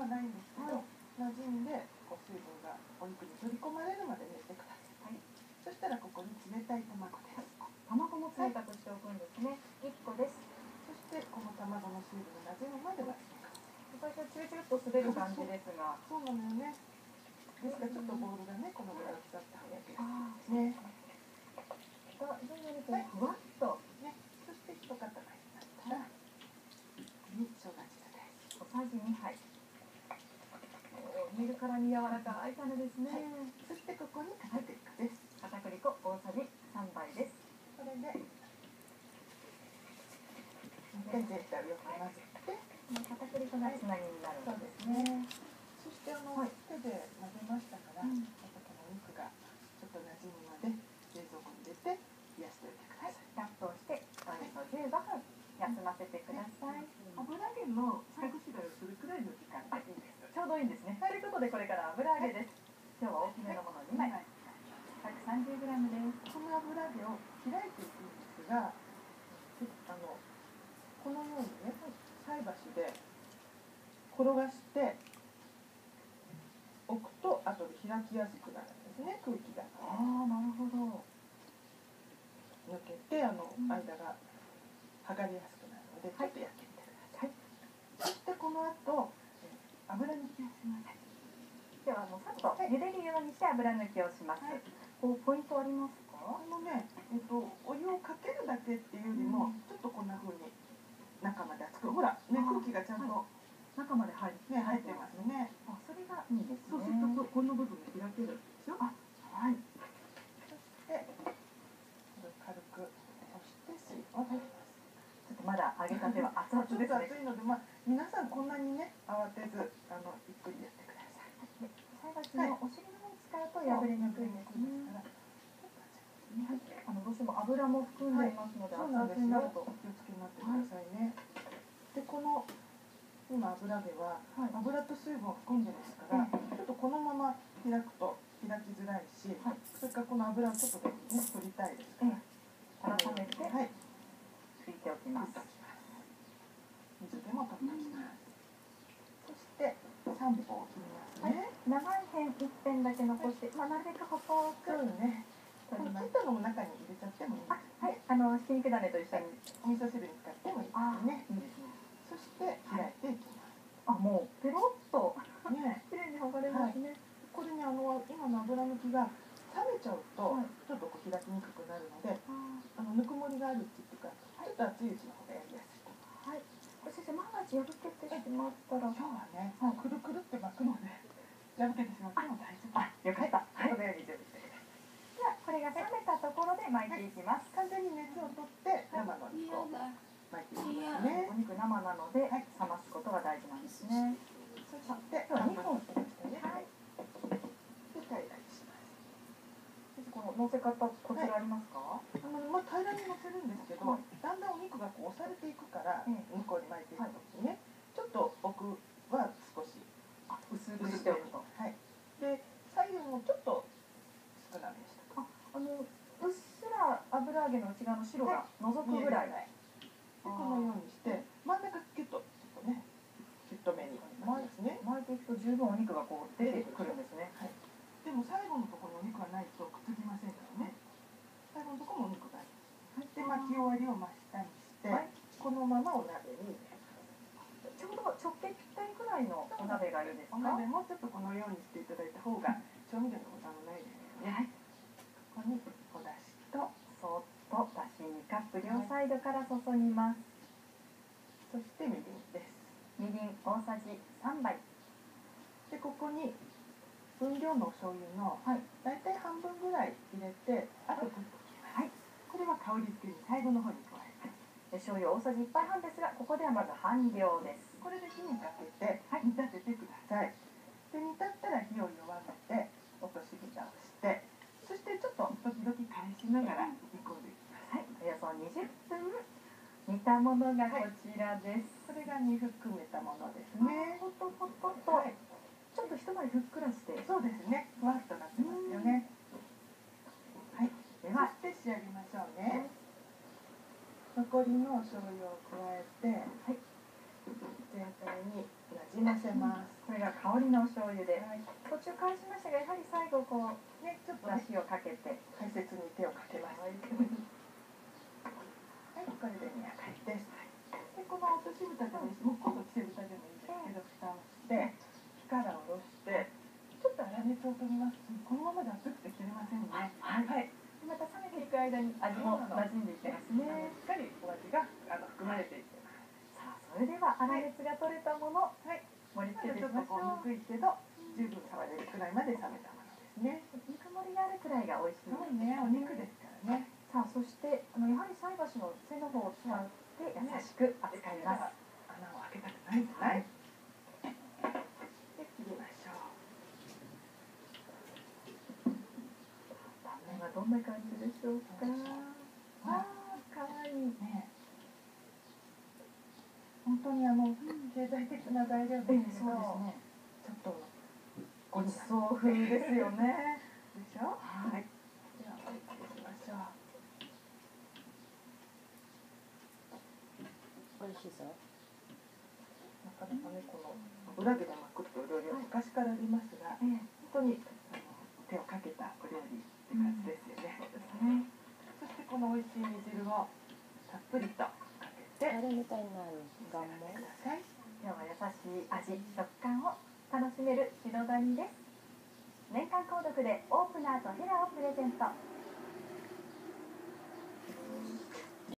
はないんですけど、はい。馴染んでこう水分がお肉に取り込まれるまで練ってください、はい。そしたらここに冷たい卵です、卵も冷たくしておくんですね。一個です。そしてこの卵の水分が馴染むまで待ちます最初チュルチュルっと滑る感じですが。そうなのよね。ですからちょっとボールがねこのぐらい大きさった方がいいですあね々にこうふわっとねそして一塊になったらここに生姜汁です小さじ2杯。おー見るからに柔らかい種ですね。そしてここに片栗粉です片栗粉大さじ3杯です。これで一回全体をよく混ぜて片栗粉がつなぎになるんそうでですね。そしてあの、はい手で混ぜましたから、うんまたこのお肉がちょっと馴染むまで冷蔵庫に入れて冷やしておいてください。ラップをしておよそ15分休ませてください。油揚げの下ごしらえをするくらいの時間がいいです。ちょうどいいんですね。ということでこれから油揚げです。今日は大きめのもの2枚、130グラムです。この油揚げを開いていくんですが、あのこのようにね、菜箸で転がして置くと後で開きやすくなるんですね、空気がああ、なるほど。抜けてあのうん間が剥がれやすくなるので、ちょっとやってみてください。はい。そしてこの後、えー油抜きをします。ではあのさっと茹でるようにして油抜きをします。はいこうポイントありますか？このね、えっと、お湯をかけるだけっていうよりも、ちょっとこんな風に中まで熱く、ほら、ね、あ空気がちゃんと、中まで入ってね、入ってますね。あ、それがいいですね。そうするとこ、この部分が開けるでしょ？あはい。そして、軽く押して水分を取ります。ちょっとまだ揚げたては熱々 ちょっとですね。熱いので、まあ、皆さんこんなにね、慌てず、あの、ゆっくりやってください。菜箸のお尻の方を使うと破れにくいですね。からはい。あのどうしても油も含んでいますので、そうなんですよ。熱々になると。気をつけになってくださいね。で、この今油揚げははい。油と水分を含んでますから、ちょっとこのまま開くと開きづらいし、はいそれからこの油をちょっとでね取りたいですから。改めてはい。拭いておきます。水でも取っておきます。そして三本を切りますはいね。。長い辺だけ残して、まあなるべく細くね。この切っ。たのも中に入れちゃってもいいであ、すね。はい。あのひき肉だねと一緒に。お味噌汁に使ってもいいですね。いいですね。そして開いていきまあ、もうペロッとす。ね。綺麗に剥がれますね。これねあの今の油抜きが冷めちゃうとはいちょっとこう開きにくくなるので、ああのぬくもりがあるっていうか、ちょっと熱いうちの方がやりやすい。はい。先生万が一破けてしまったら。今日はね、はいくるくるって巻くので、破けてしまっても大丈夫。あ、よかった。はい、このように準備してください。ではこれが冷めたところで巻いていきます。完全に熱を取って生のお肉を巻いていきますね。お肉生なのではい冷ますことが大事なんですね。そして今日は2本しましたね。はい。で平らにします。この乗せ方コツがありますか？あのまあ平らに乗せるんですけど、はいだんだんお肉がこう押されていくから、ええ向こうに巻いていくときにね、ちょっと奥あ、薄くしておくと。はい。で左右もちょっと少なめにしておく。あのうっすら油揚げの内側の白が覗くぐらい。でこのようにして真ん中キュッとちょっとねキュッと目に巻きますね。巻いていくと十分お肉がこう出てくるんですね。はい。でも最後のところにお肉がないとくっつきませんからね。最後のところもお肉があります。で巻き終わりを真下にして、はいこのままお鍋に。ちょうど直径ぴったりぐらいのお鍋がいるんですか？お鍋もちょっとこのようにしていただいた方が調味料の無駄もないですよね。はい。ここにお出汁とそっとだしにカップ両サイドから注ぎます。そしてみりんです。みりん大さじ3杯。でここに分量のお醤油のはい。だいたい半分ぐらい入れてあと取っておきます。はい。これは香り付けに最後の方に醤油大さじ1杯半ですが、ここではまず半量です。これで火にかけて煮立ててください。で煮立ったら火を弱めて落とし蓋をして、そしてちょっと時々返しながら煮込んでいきます。はい。およそ20分煮たものがこちらです。これが煮含めたものですね。ほとほとと、はい、ちょっと一回りふっくらして。そうですね。ふわっとなってますよね。はい。では、そして仕上げましょうね。残りのお醤油を加えて、はい。全それになじませます。これが香りのお醤油ではい、途中返しましたがやはり最後こうね、ちょっとだね、しをかけて大切に手をかけます。はい、これで煮上がりです。で、この落とし蓋でです、もう今度着せ蓋でもいいですけど、蓋をして、火から下ろして、ちょっと粗熱を取ります。このままで熱くて切れませんね。はいはい。また冷めていく間に味も馴染んでいきますねね、しっかりお味があの含まれていきます。さあそれでは粗熱が取れたもの、はい盛り付けていきましだちょっとこうぬくいけど、十分触れるくらいまで冷めたものですね。ぬくもりがあるくらいが美味しいそうね、お肉ですからね。さあそしてあのやはり菜箸の背の方を使って優しく扱います、穴を開けたくないじゃない。で、切りましょう。断面はどんな感じでしょうかあーかわいいね。本当にあの経済的な材料ですけど、ねちょっとごちそう風ですよねでしょ？はいはい。では盛り付けしましょう。美味しそう。なかなかねこの油揚げで巻くってお料理は昔からありますが、ええ本当にあの手をかけたお料理って感じですよね。そうですねそしてこの美味しい煮汁をたっぷりとかけてあれみたいなガンモください。今日は優しい味食感を楽しめる白ガニです年間購読でオープナーとヘラをプレゼント